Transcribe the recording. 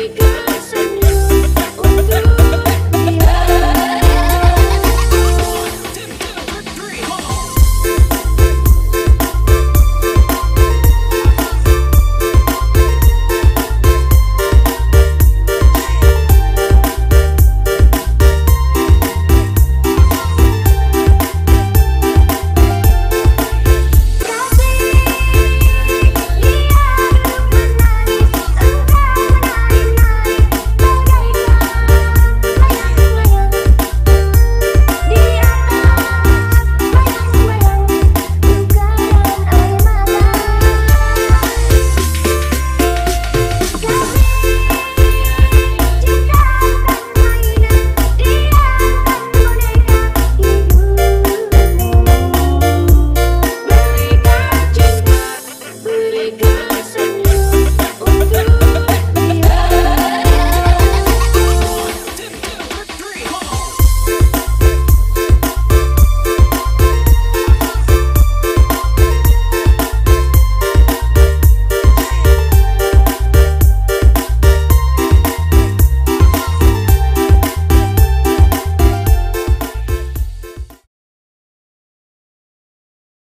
Africa.